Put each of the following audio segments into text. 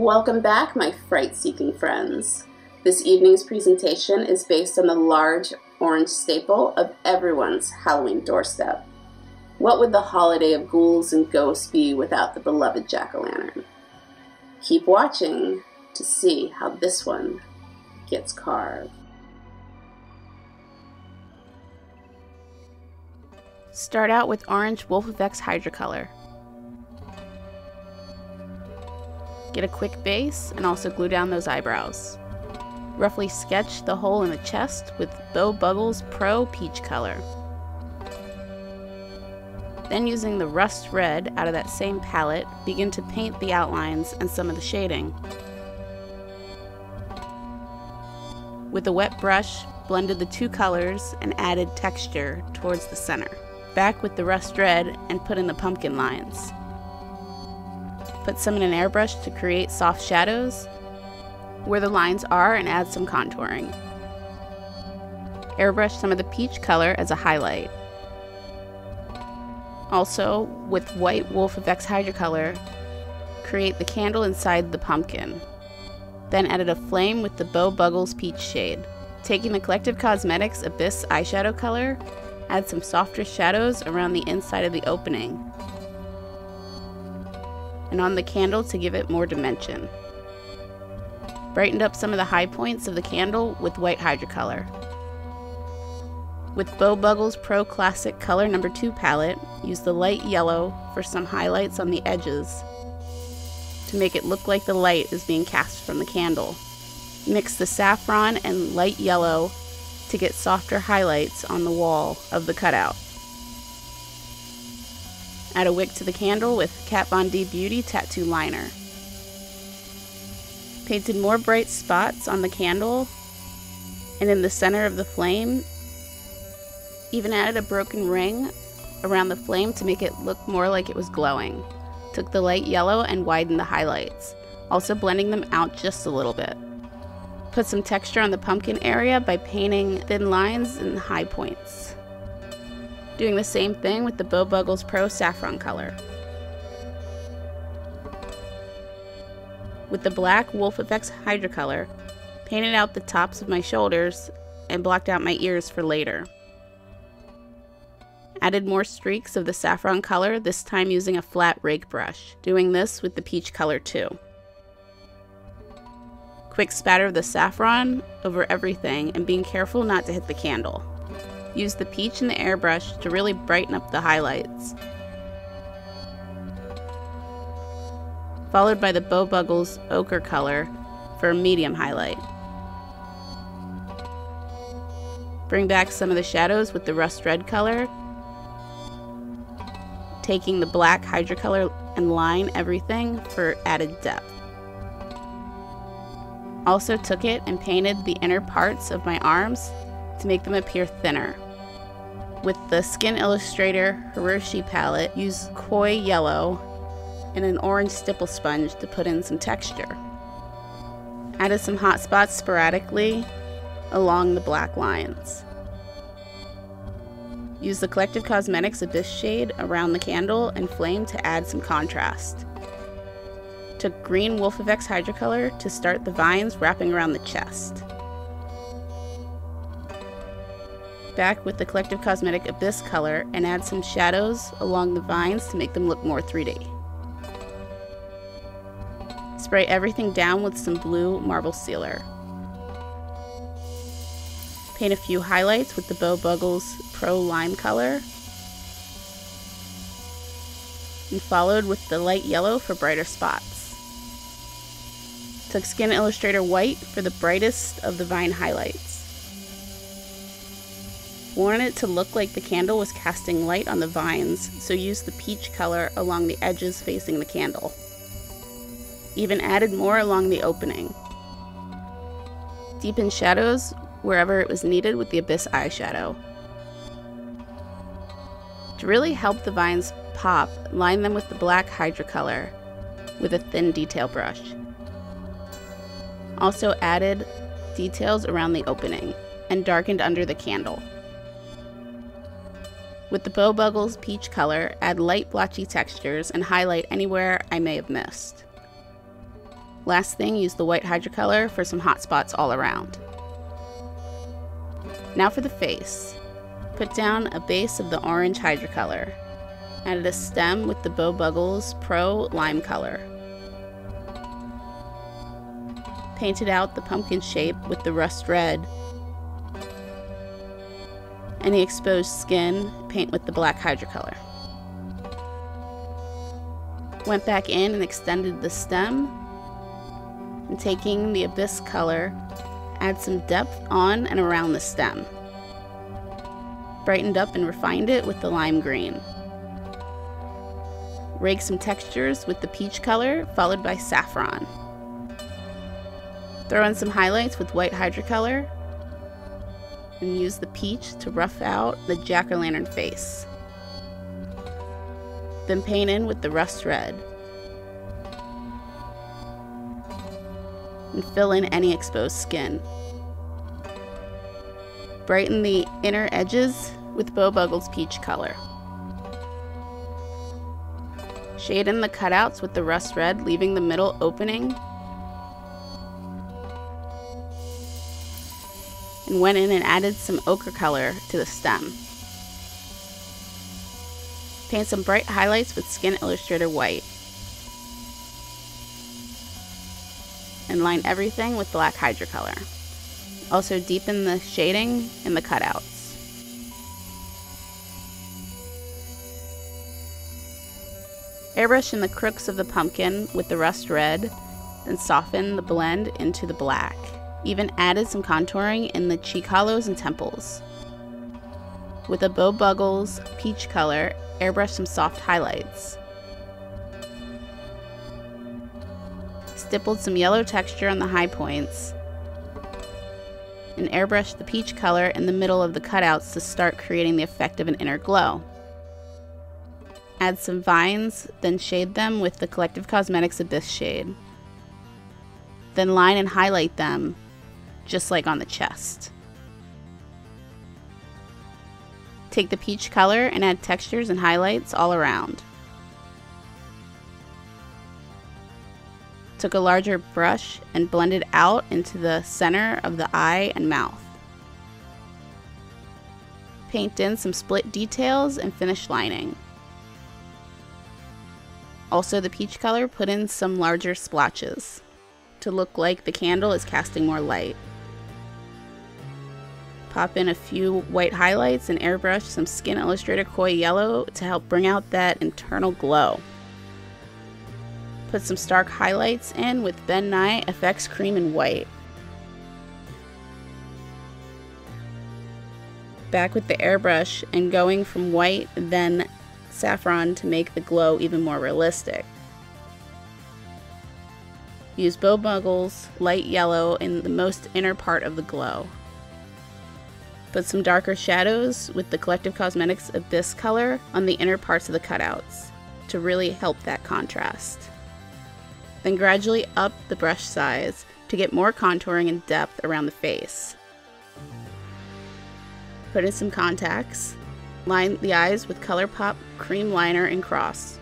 Welcome back, my fright seeking friends. This evening's presentation is based on the large orange staple of everyone's Halloween doorstep. What would the holiday of ghouls and ghosts be without the beloved jack o' lantern? Keep watching to see how this one gets carved. Start out with orange Wolfe FX Hydrocolor. Get a quick base and also glue down those eyebrows. Roughly sketch the hole in the chest with Bo Buggles Pro Peach Color. Then using the Rust Red out of that same palette, begin to paint the outlines and some of the shading. With a wet brush, blended the two colors and added texture towards the center. Back with the Rust Red and put in the pumpkin lines. Put some in an airbrush to create soft shadows where the lines are and add some contouring. Airbrush some of the peach color as a highlight. Also, with white Wolfe FX Hydrocolor, create the candle inside the pumpkin. Then added a flame with the Bo Buggles Peach shade. Taking the Collective Cosmetics Abyss eyeshadow color, add some softer shadows around the inside of the opening and on the candle to give it more dimension. Brightened up some of the high points of the candle with white hydrocolor. With Bo Buggles Pro Classic Color Number 2 palette, use the light yellow for some highlights on the edges to make it look like the light is being cast from the candle. Mix the saffron and light yellow to get softer highlights on the wall of the cutout. Add a wick to the candle with Kat Von D Beauty Tattoo Liner. Painted more bright spots on the candle and in the center of the flame. Even added a broken ring around the flame to make it look more like it was glowing. Took the light yellow and widened the highlights, also blending them out just a little bit. Put some texture on the pumpkin area by painting thin lines and high points. Doing the same thing with the Bo Buggles Pro Saffron color. With the black Wolfe FX Hydrocolor, painted out the tops of my shoulders and blocked out my ears for later. Added more streaks of the saffron color, this time using a flat rake brush, doing this with the peach color too. Quick spatter of the saffron over everything and being careful not to hit the candle. Use the peach and the airbrush to really brighten up the highlights. Followed by the Bo Buggles ochre color for a medium highlight. Bring back some of the shadows with the rust red color. Taking the black hydrocolor and line everything for added depth. Also took it and painted the inner parts of my arms to make them appear thinner. With the Skin Illustrator Hiroshi palette, use Koi Yellow and an orange stipple sponge to put in some texture. Added some hot spots sporadically along the black lines. Use the Collective Cosmetics Abyss shade around the candle and flame to add some contrast. Took green Wolfe FX Hydrocolor to start the vines wrapping around the chest. Back with the Collective Cosmetic Abyss color and add some shadows along the vines to make them look more 3D. Spray everything down with some blue marble sealer. Paint a few highlights with the Bo Buggles Pro Lime color. And followed with the light yellow for brighter spots. Took Skin Illustrator White for the brightest of the vine highlights. Wanted it to look like the candle was casting light on the vines, so use the peach color along the edges facing the candle. Even added more along the opening. Deepen shadows wherever it was needed with the Abyss eyeshadow. To really help the vines pop, line them with the black hydrocolor with a thin detail brush. Also added details around the opening and darkened under the candle. With the Bo Buggles peach color, add light blotchy textures and highlight anywhere I may have missed. Last thing, use the white hydrocolor for some hot spots all around. Now for the face. Put down a base of the orange hydrocolor. Added a stem with the Bo Buggles Pro Lime color. Painted out the pumpkin shape with the rust red. Any exposed skin, paint with the black hydrocolor. Went back in and extended the stem. And taking the abyss color, add some depth on and around the stem. Brightened up and refined it with the lime green. Rake some textures with the peach color, followed by saffron. Throw in some highlights with white hydrocolor, and use the peach to rough out the jack-o'-lantern face. Then paint in with the rust red. And fill in any exposed skin. Brighten the inner edges with Bo Buggles peach color. Shade in the cutouts with the rust red, leaving the middle opening. And went in and added some ochre color to the stem. Paint some bright highlights with Skin Illustrator white. And line everything with black hydrocolor. Also deepen the shading in the cutouts. Airbrush in the crooks of the pumpkin with the rust red, then soften the blend into the black. Even added some contouring in the cheek hollows and temples. With a Bo Buggles peach color, airbrush some soft highlights. Stippled some yellow texture on the high points. And airbrush the peach color in the middle of the cutouts to start creating the effect of an inner glow. Add some vines, then shade them with the Collective Cosmetics Abyss shade. Then line and highlight them, just like on the chest. Take the peach color and add textures and highlights all around. Took a larger brush and blended out into the center of the eye and mouth. Paint in some split details and finish lining. Also the peach color, put in some larger splotches to look like the candle is casting more light. Pop in a few white highlights and airbrush some Skin Illustrator Koi Yellow to help bring out that internal glow. Put some stark highlights in with Ben Nye FX Cream and White. Back with the airbrush and going from white, then saffron to make the glow even more realistic. Use Beau Muggles light yellow in the most inner part of the glow. Put some darker shadows with the Collective Cosmetics Abyss color on the inner parts of the cutouts to really help that contrast. Then gradually up the brush size to get more contouring and depth around the face. Put in some contacts Line the eyes with ColourPop cream liner and cross.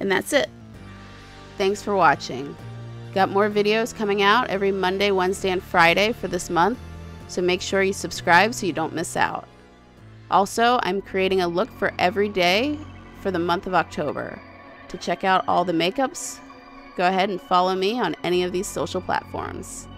And that's it. Thanks for watching. Got more videos coming out every Monday, Wednesday, and Friday for this month, so make sure you subscribe so you don't miss out. Also, I'm creating a look for every day for the month of October. To check out all the makeups, go ahead and follow me on any of these social platforms.